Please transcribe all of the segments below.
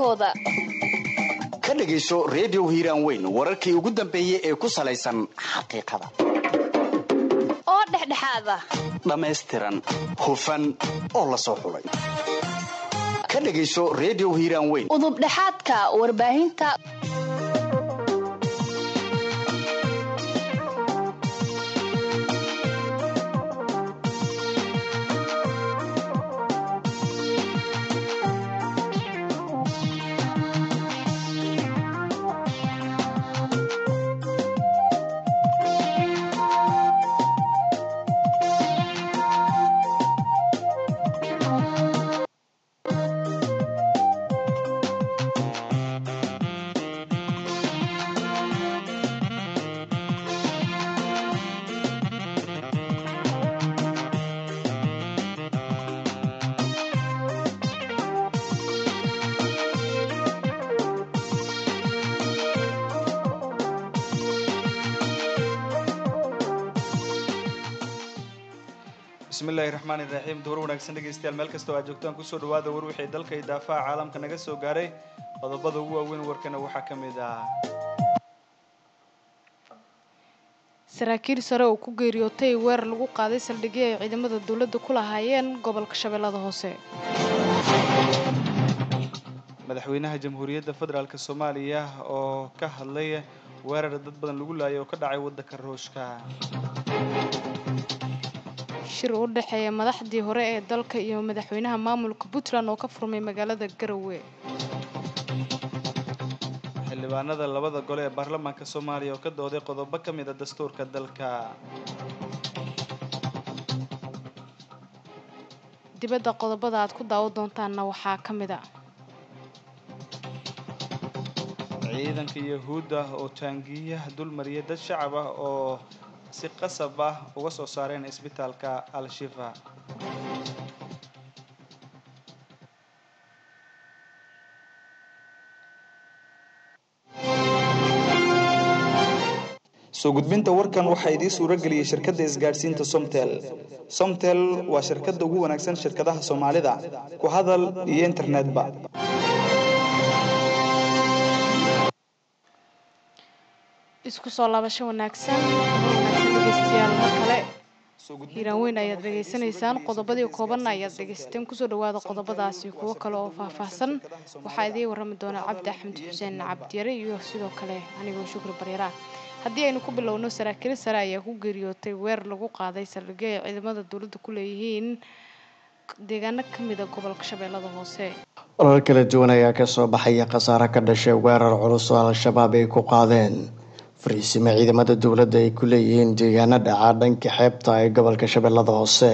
dareenkooda ka dhegayso redio hiiraan weyn wararkii ugu dambeeyey ee ku salaysan xaqiiqada. Oo dhexdhexaad ah dhammaystiran hufan oo la soo xulay. Ka dhegayso redio hiiraan weyn. Udubdhexaadka warbaahinta bismillahi raxmaani raxiim duhur wanaagsan dhegaystayaal meel kastoo aad joogtaan ku soo dhawaada war wixii dalka iyo daafaha caalamka naga soo gaaray. Qodobada ugu waaweyn warkana waxaa ka mid ah. Saraakiil sare oo ku geeriyootay weerar lagu qaaday saldhigyo ay ciidamada dowladda ku lahaayeen gobolka shabeellada hoose. Madaxweynaha jamhuuriyadda federaalk soomaaliya oo ka hadlay weerar dad badan lagu laayay oo ka dhacay waddanka ruushka shir u dhexeeya madaxdii hore ee dalka iyo madaxweynaha maamulka puntland oo ka furmay magaalada garowe. Xildhibaanada labada gole ee baarlamaanka soomaaliya oo ka dooday qodobo ka mid a dastuurka dalka. Dibadda qodobada aad ku daawo doontaanna waxaa ka mid a ciidanka yahuudda oo taangiyaha dulmariyay dad shacab ah oo si qasab ah uga soo saareen isbitaalka al-shifa. Soo gudbinta warkan waxaa idiin suuro geliyey shirkadda isgaadhsiinta somtel. Somtel waa shirkadda ugu wanaagsan shirkadaha soomaalida. Ku hadal iyo internetba. Isku soo laabasho wanaagsan wanaagsan dhegeystayaal mar kale hiiraan weyn ayaad dhegaysanaysaan qodobadii koobanna ayaad dhegaysateen ku soo dhawaada qodobadaasi kuwo kale oo faahfaahsan. Waxaa idiin warrami doona cabdi axmed xuseen cabdiyare iyo sidoo kale anigoo shukri baryara. Haddii aynu ku bilowno saraakiil sare ayaa ku geeriyootay weer lagu qaaday saldhigyo ay ciidamada dowladda ku leeyihiin. Deegaano ka mida gobolka shabeellada hoose. Warar kala duwan ayaa ka soo baxaya khasaare ka dhashay weerar culus oo al-shabaab ay ku qaadeen fariisimo ciidamada dowladda ay ku leeyihiin deegaano dhaca dhanka xeebta ee gobolka shabeellada hoose.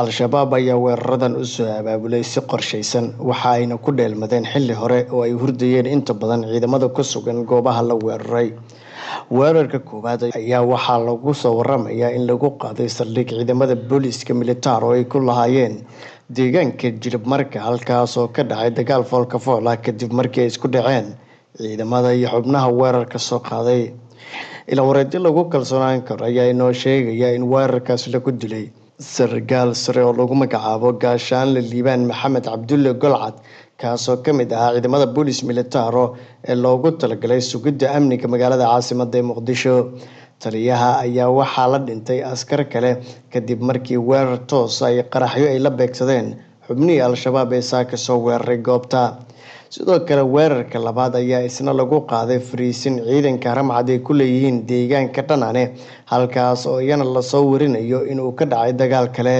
Al-shabaab ayaa weeraradan u soo abaabulay si qorshaysan waxa ayna ku dheelmadeen xilli hore oo ay hurdayeen inta badan ciidamada ku sugan goobaha la weeraray. Weerarka koowaad ayaa waxaa lagu soo waramayaa in lagu qaaday saldhig ciidamada booliiska militaar oo ay ku lahaayeen deegaanka jilib marka halkaas oo ka dhacay dagaal foolka fool ah kadib markii ay isku dhaceen ciidamada iyo xubnaha weerarka soo qaaday. Ilaa wareedyo lagu kalsoonaan karo ayaa inoo sheegaya in weerarkaas lagu dilay sargaal sare oo lagu magacaabo gaashaanle liibaan maxamed cabdulle golcad kaasoo ka mid ahaa ciidamada boolis militaro ee loogu talagalay sugidda amniga magaalada caasimada ee muqdisho. Taliyaha ayaa waxaa la dhintay askar kale kadib markii weerar toos ay qaraxyo ay la beegsadeen xubnihii al-shabaab ee saaka soo weeraray goobta sidoo kale weerarka labaad ayaa isna lagu qaaday fariisin ciidanka ramcad ay ku leeyihiin deegaanka dhanane halkaas oo iyana la soo warinayo inuu ka dhacay dagaal kale.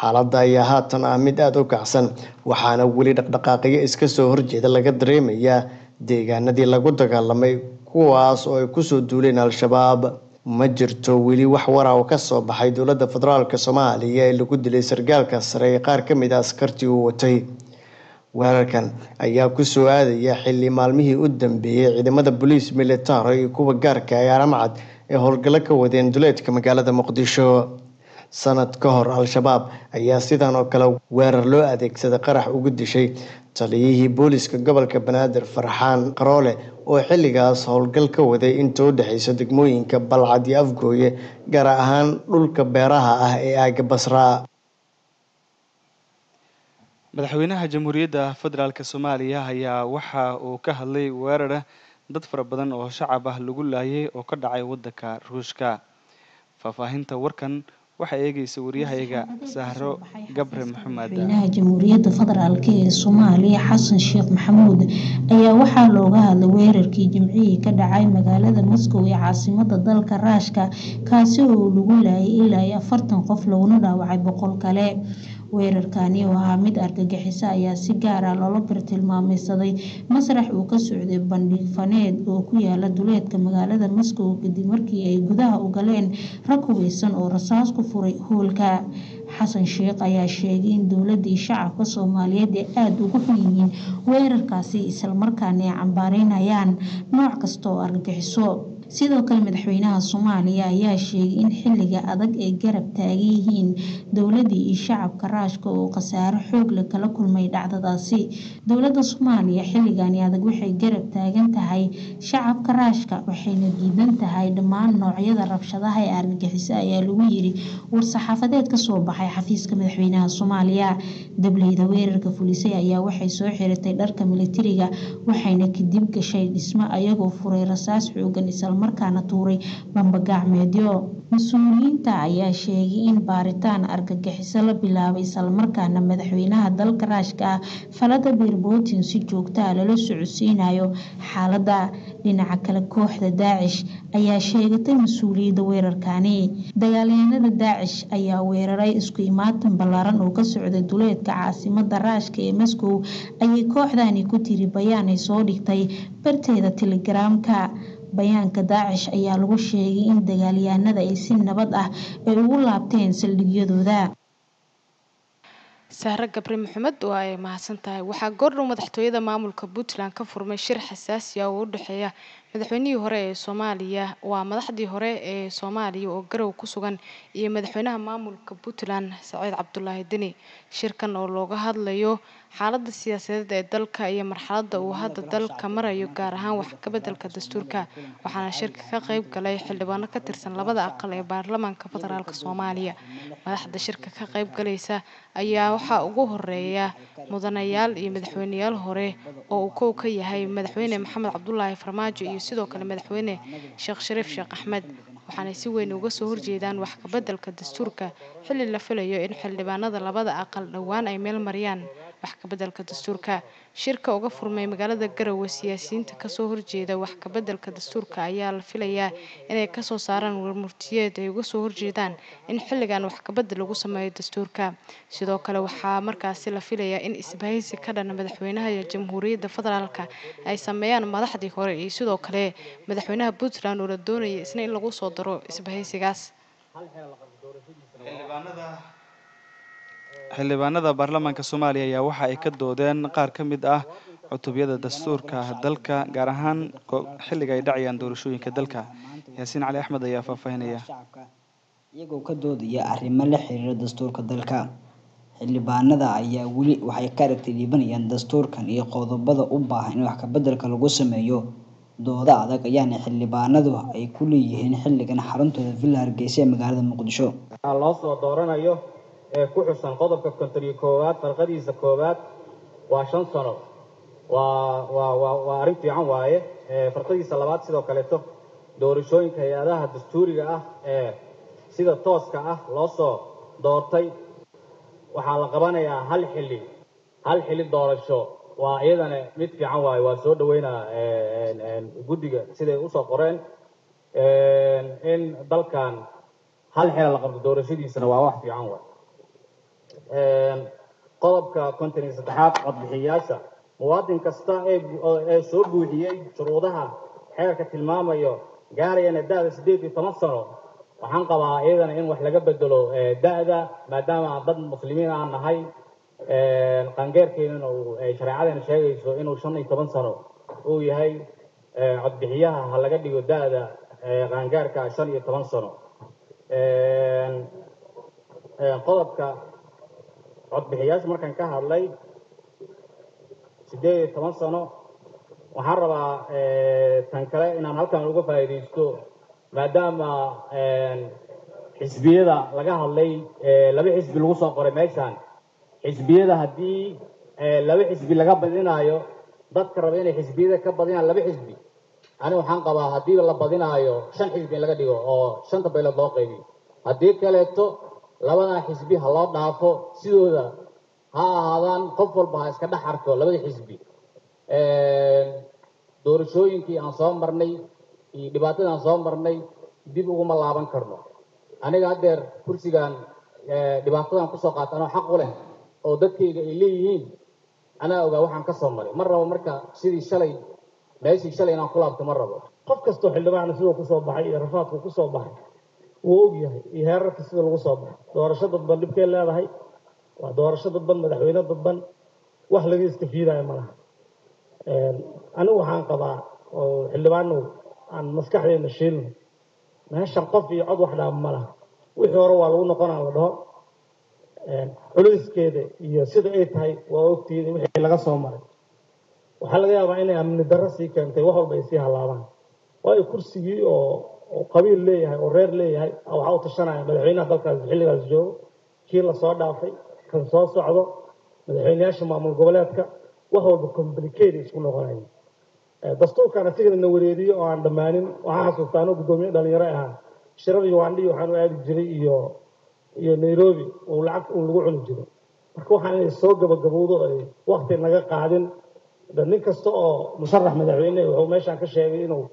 Xaaladda ayaa haatan ah mid aada u kacsan waxaana weli dhaqdhaqaaqyo iska soo horjeeda laga dareemayaa deegaanadii lagu dagaalamay kuwaas oo ay ku soo duuleen al-shabaab. Ma jirto weli wax wara oo ka soo baxay dowladda federaalk soomaaliya ee lagu dilay sargaalka sare ee qaar ka mid a askartii uu watay weerarkan ayaa ku soo aadaya xilli maalmihii u dambeeyey ciidamada boliis militaro iyo kuwa gaarka ee aramcad ee howlgallo ka wadeen duleedka magaalada muqdisho. Sanad ka hor al-shabaab ayaa sidan oo kale weerar loo adeegsaday qarax ugu dishay taliyihii booliska gobolka banaadir farxaan qaroole oo xilligaas howlgal ka waday inta u dhexeysa degmooyinka balcad iyo afgooye gaar ahaan dhulka beeraha ah ee aaga basraa madaxweynaha jamhuuriyadda federaalk soomaaliya ayaa waxa uu ka hadlay weerara dad fara badan oo shacab ah lagu laayay oo ka dhacay waddanka ruushka. Faahfaahinta warkan waxaa eegaysa waryahayaga sahro gabre maxamed. Jamhuuriyadda federaalk ee soomaaliya xasan sheekh maxamuud ayaa waxaa looga hadlay weerarkii jimcihii ka dhacay magaalada moscow ee caasimada dalka raashka kaasi oo lagu laayay ilaa iyo afartan qof laguna dhaawacay boqol kale weerarkani ahaa mid argagixiso ayaa si gaar ah loola bartilmaameysaday masrax uu ka socday bandhig faneed oo ku yaalla duleedka magaalada moscow kadib markii ay gudaha u galeen rag hubeysan oo rasaas ku furay hoolka. Xasan sheekh ayaa sheegay in dowladii shacabka soomaaliyeed ay aada ugu xun yihiin weerarkaasi islamarkaana ay cambaareynayaan nooc kasta oo argagixiso sidoo kale madaxweynaha soomaaliya ayaa sheegay in xilliga adag ay garab taagan yihiin dowladii iyo shacabka raashka oo khasaaro xoog leh kala kulmay dhacdadaasi. Dowlada soomaaliya xilligani adag waxay garab taagan tahay shacabka raashka waxayna diidan tahay dhammaan noocyada rabshadaha ee argagixiso ayaa lagu yiri. War-saxaafadeed ka soo baxay xafiiska madaxweynaha soomaaliya dableyda weerarka fulisay ayaa waxay soo xiratay dharka militariga waxayna kadib gashay dhismo ayagoo furay rasaas xoogan markaana tuuray bambagacmeedyo mas'uuliyiinta ayaa sheegay in baaritaan argagixiso la bilaabay islamarkaana madaxweynaha dalka raashka ah valadimir putin si joogtaa lala socodsiinayo xaalada dhinaca kale kooxda daacish ayaa sheegatay mas'uuliyadda weerarkani dagaalyahanada daacish ayaa weeraray isku imaatan ballaaran oo ka socday duleedka caasimada raashka ee moscow. Ayay kooxdani ku tiri bayaan ay soo dhigtay barteeda telegaraamka bayaanka daacish ayaa lagu sheegay in dagaalyahanada ay si nabad ah ay ugu laabteen saldhigyadooda. Sahre gabre maxamed oo ay mahadsan tahay waxaa goordhow madaxtooyada maamulka puntland ka furmay shir xasaasi ah oo u dhexeeya madaxweynihii hore ee soomaaliya. Waa madaxdii hore ee soomaaliya oo garow ku sugan iyo madaxweynaha maamulka puntland saciid cabdulaahi deni. Shirkan oo looga hadlayo xaalada siyaasadeed ee dalka iyo marxalada uu hadda dalka marayo gaar ahaan wax kabedelka dastuurka waxaana shirka ka qeyb galay xildhibaano ka tirsan labada aqal ee baarlamaanka federaalk soomaaliya. Madaxda shirka ka qeyb galaysa ayaa waxaa ugu horreeya mudanayaal iyo madaxweyneyaal hore oo uu kow ka yahay madaxweyne maxamed cabdulaahi farmaajo iyo سيدوك المدحوينة شيخ شريف شيخ أحمد وحان يسيوين وغسو هرجيدان وحكا بدل كدستوركا حل اللفلة يوئن حل لبانادة لبادة أقل نوان أي ميل مريان wax kabedelka dastuurka. Shirka uga furmay magaalada garowe siyaasiyiinta ka soo horjeeda wax kabedelka dastuurka ayaa la filayaa inay ka soo saaraan warmurtiyeed ay uga soo horjeedaan in xilligan wax kabedel lagu sameeyo dastuurka. Sidoo kale waxaa markaasi la filayaa in isbahaysi ka dhana madaxweynaha jamhuuriyadda federaalk ay sameeyaan madaxdii hore iyo sidoo kale madaxweynaha puntland oo la doonaya isna in lagu soo daro isbahaysigaas xildhibaanada baarlamaanka soomaaliya ayaa waxa ay ka doodeen qaar ka mid ah cutubyada dastuurka dalka gaar ahaan xilliga ay dhacayaan doorashooyinka dalka. Yaasiin cali axmed ayaa faahfaahinaya. Iyagoo ka doodaya arrimo la xiriira dastuurka dalka xildhibaanada ayaa weli waxay ka aragtay dhiibanayaan dastuurkan iyo qodobada u baahan in wax kabedelka lagu sameeyo. Dooda adag ayaana xildhibaanadu ay ku leeyihiin xilligan xaruntooda villa hargeysa ee magaalada muqdisho. Loo soo dooranayo ee ku xusan qodobka konton iyo koowaad farqadiisa koowaad waa shan sano. Waa arrin fiican waaye. Farqadiisa labaad sidoo kaleeto doorashooyinka hay'adaha dastuuriga ah ee sida tooska ah loo soo doortay waxaa la qabanayaa hal xilli hal xilli doorasho. Waa iyadana mid fiican waaye waa soo dhaweynaa guddiga siday u soo qoreen. In dalkan hal xila la qabto doorashadiisana waa wax fiican waay qodobka konton iyo saddexaad codbixiyayaasha muwaadin kasta ee soo buuxiyey shuruudaha xeerka tilmaamayo gaarayana da-da siddeed iyo toban sano waxaan qabaa iyadana in wax laga bedelo da-da maadaama dad muslimiin aan nahay qaangeerkeennana shareecadana sheegayso inuu shan iyo toban sano uu yahay codbixiyaha ha laga dhigo da-da qaangaarka shan iyo toban sano. Qodobka codbixiyaasha markaan ka hadlay siddeed iyo toban sano waxaan rabaa tan kale inaan halkan uga faa'iidaysto maadaama xisbiyada laga hadlay laba xisbi lagu soo qoray meeshaan. Xisbiyada haddii laba xisbi laga badinaayo dadka raba inay xisbiyada ka badinaan laba xisbi. Ani waxaan qabaa haddii la badinaayo shan xisbi in laga dhigo oo shanta beelood loo qaybiyo haddii kaleeto labadan xisbi ha loo dhaafo sidooda ha ahaadaan qof walba ha iska dhex arko labada xisbi. Doorashooyinkii aan soo marnay iyo dhibaatadii aan soo marnay dib uguma laaban karno. Aniga haddeer kursigan dhibaatadan ku soo qaata anoo xaq u leh oo dadkayga ay leeyihiin anaa ogaa waxaan ka soo maray. Ma rabo marka sidii shalay meeshii shalay inaan ku laabto ma rabo. Qof kastoo xildhibaana siduu ku soo baxay iyo rafaadku ku soo baxay wuu og yahay iyo heerarka sida lagu soo baxay doorasho dadban dhibkay leedahay. Waa doorasho dadban madaxweyne dadban. Wax laga istafiidayo ma laha. Anigu waxaan qabaa oo xildhibaanow aan maskaxdeena shiilno. Meeshan qof iyo cod wax dhaama ma laha. Wixii hore waa lagu noqonaa la dhaho. Culeyskeeda iyo sida ay tahay waa ogtihiin wixii laga soo maray. Waxaa laga yaabaa inay amni darro sii keentay wax walba ay sii halaabaan. Waayo kursigii oo qabiil leeyahay oo reer leeyahay waxaa u tashanaya madaxweynaha dalkaas xilligaas joogo. Kii la soo dhaafay kan soo socdo madaxweyneyaasha maamul goboleedka wax walba complicate isku noqonaya dastuurkan asigana na oo aan dhammaanin waxaan xasuustaa anoo guddoomiye dhalinyaro ahaa shirar ugandhi waxaan u aadi jiray iyo iyo nairobi uu lacag uu lagu cuni jiray. Marka waxaan inay soo gabagabowdo ay wakti naga qaadin. Nin kasta oo musharax madaxweyne wuxuu meeshaan ka sheegay inuu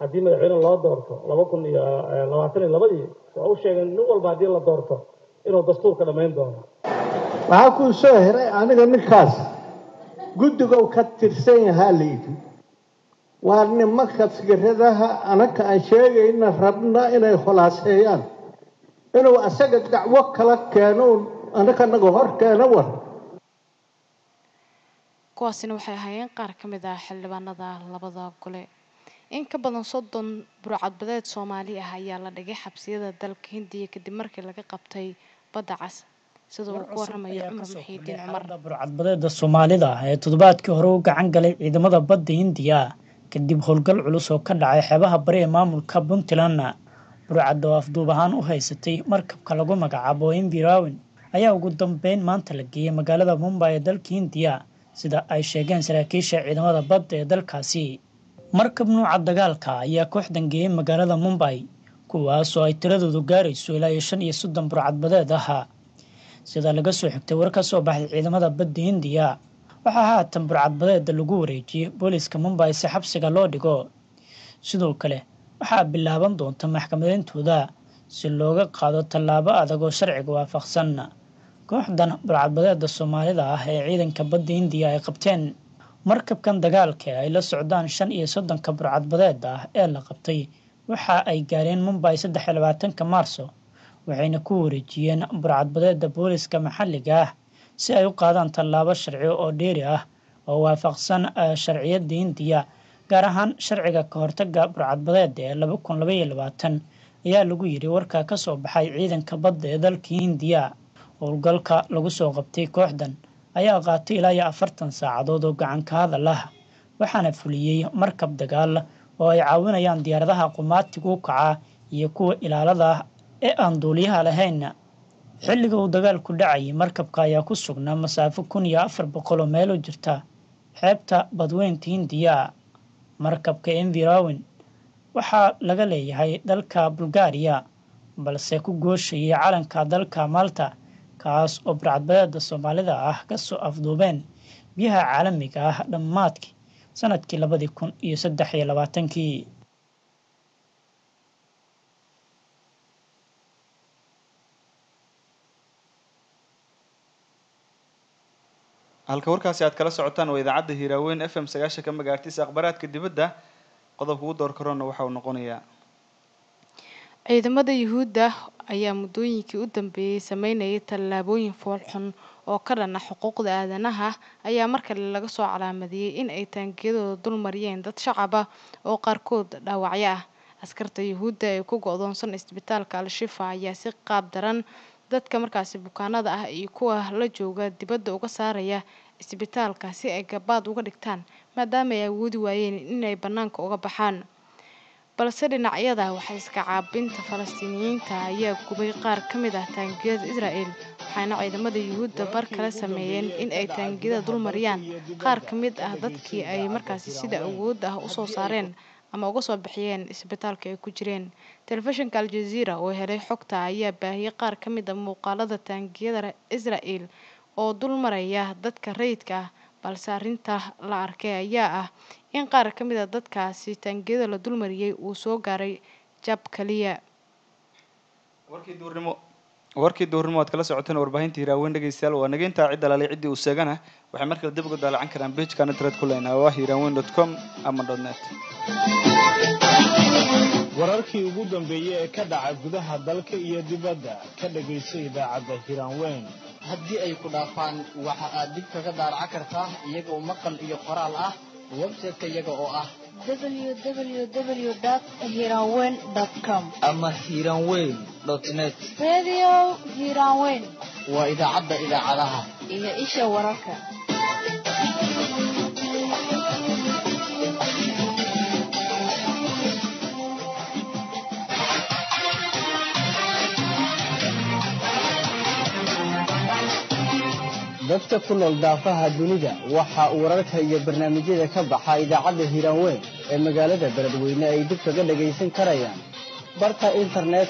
haddii madaxweyne loo doorto laba kun iyo labaatan iyo labadii waa u sheegay nin walba haddii la doorto inuu dastuurka dhammayn doono. Waxaa kuu soo heray aniga ninkaas. Guddigow ka tirsan yahaa layidhi waa nimanka fikradaha anaka aan sheegayna rabna inay khulaaseeyaan. Inuu asaga dacwo kala keeno anaka naga hor keeno war. Kuwaasina waxay ahaayeen qaar ka mid ah xildhibaanada labada gole in ka badan soddon burcadbadeed soomaali ah ayaa la dhigay xabsiyada dalka hindiya kadib markii laga qabtay badda cas sida uu ku waramayo cumar muxiidiin cumar. burcadbadeeda soomaalida ee toddobaadkii hore u gacan galay ciidamada badda hindiya kadib howlgal culus oo ka dhacay xeebaha bari ee maamulka puntland burcadda oo afduub ahaan u haysatay markabka lagu magacaabo envirawin ayaa ugu dambeyn maanta la geeyey magaalada mumbai ee dalka hindiya sida ay sheegeen saraakiisha ciidamada badda ee dalkaasi markab nuuca dagaalka ayaa kooxdan geeyey magaalada mumbai kuwaasoo ay tiradoodu gaarayso ilaa iyo shan iyo soddon burcadbadeed ahaa sida laga soo xigtay war ka soo baxday ciidamada badda hindiya waxaa haatan burcadbadeeda lagu wareejiyey booliiska mumbai si xabsiga loo dhigo. Sidoo kale waxaa bilaaban doonta maxkamadeyntooda si looga qaado tallaabo adag oo sharciga waafaqsan. Kooxdan burcadbadeeda soomaalida ah ee ciidanka badda hindiya ay qabteen markabkan dagaalka ay la socdaan shan iyo soddonka burcadbadeeda ah ee la qabtay waxa ay gaareen mumbai saddex iyo labaatanka maarso waxayna ku wareejiyeen burcadbadeeda booliiska maxalliga ah si ay u qaadaan tallaabo sharci oo dheeri ah oo waafaqsan sharciyadda hindiya gaar ahaan sharciga ka hortaga burcadbadeeda ee laba kun labaiyo labaatan ayaa lagu yiri warkaa ka soo baxay ciidanka badda ee dalka hindiya howlgalka lagu soo qabtay kooxdan ayaa qaatay ilaa iyo afartan saacadood oo gacanka hadal ah waxaana fuliyey markab dagaal oo ay caawinayaan diyaaradaha qumaatiga u kaca iyo kuwa ilaalada ah ee aan duuliyaha lahayn. Xilliga uu dagaalku dhacayay markabka ayaa ku sugnaa masaafo kun iyo afar boqol oo meelo jirta xeebta badweynta hindiya. Markabka envirawin waxaa laga leeyahay dalka bulgaariya balse ku gooshayay calanka dalka malta kaas oo burcadbadeeda soomaalida ah ka soo afduubeen biyaha caalamiga ah dhammaadkii sannadkii labadii kun iyo saddex iyo labaatankii. Halka warkaasi aad kala socotaan waa idaacadda hiiraaweyn f m sagaashanka magaartiisa akhbaaraadka dibadda qodobka ugu door karoona waxa uu noqonayaa ciidamada yuhuudda ayaa muddooyinkii u dambeeyey sameynayay tallaabooyin foolxun oo ka dhana xuquuqda aadanaha ayaa markale laga soo calaamadiyey in ay taangiyadooda dul mariyeen dad shacab ah oo qaarkood dhaawacyo ah. Askarta yuhuudda ee ku go-doonsan isbitaalka al-shifa ayaa si qaab daran dadka markaasi bukaanada ah iyo kuwa la jooga dibadda uga saaraya isbitaalka si ay gabaad uga dhigtaan maadaama ay awoodi waayeen inay bannaanka uga baxaan balse dhinacyada waxay iska caabinta falastiiniyiinta ayaa gubay qaar ka mid ah taangiyada israa'el waxaana ciidamada yuhuudda bar kale sameeyeen in ay taangiyada dulmariyaan qaar ka mid ah dadkii ay markaasi sida awood ah u soo saareen ama uga soo bixiyeen isbitaalka ay ku jireen. Telefishinka aljaziira oo helay xogta ayaa baahiyey qaar ka mid a muuqaalada taangiyada israa'el oo dul maraya dadka rayidka ah balse arrinta la arkay ayaa ah in qaar ka mid a dadkaasi taangiyada la dulmariyey uu soo gaaray jab kaliya. Warkii duurnimo aad kala socoteen warbaahinta hiiraaweyn dhegeystayaal waa naga intaa cid alaalay ciddii uu seegana. Waxay markale dib uga daalacan karaan pageka internet ku leenahay waa hiiraaweyn dot com ama dot wararkii ugu dambeeyey ee ka dhaca gudaha dalka iyo dibadda ka dhagayso idaacadda hiiraanweyn haddii ay ku dhaafaan waxa aad dib kaga daaraca kartaa iyagoo maqal iyo qoraal ah website-ka iyaga oo ah www.hiranweyn.com ama hiiraanweyn net. Radio Hiranweyn waa idaacadda idaacadaha. Iyo isha wararka. Dadka ku nool daafaha dunida waxa wararka iyo barnaamijyada ka baxa idaacadda hiiraanweyn ee magaalada beledweyne ay dib kaga dhagaysan karayaan. Barka internet